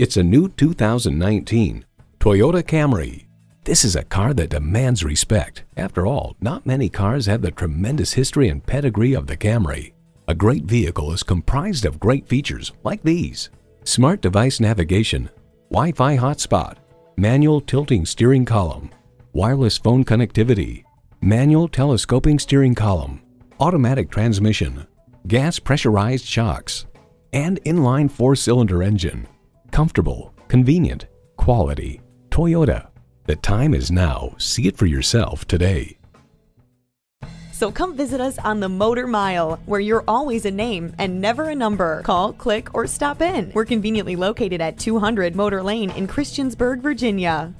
It's a new 2019 Toyota Camry. This is a car that demands respect. After all, not many cars have the tremendous history and pedigree of the Camry. A great vehicle is comprised of great features like these. Smart device navigation, Wi-Fi hotspot, manual tilting steering column, wireless phone connectivity, manual telescoping steering column, automatic transmission, gas pressurized shocks, and inline four-cylinder engine. Comfortable, convenient, quality. Toyota. The time is now. See it for yourself today. So come visit us on the Motor Mile, where you're always a name and never a number. Call, click, or stop in. We're conveniently located at 200 Motor Lane in Christiansburg, Virginia.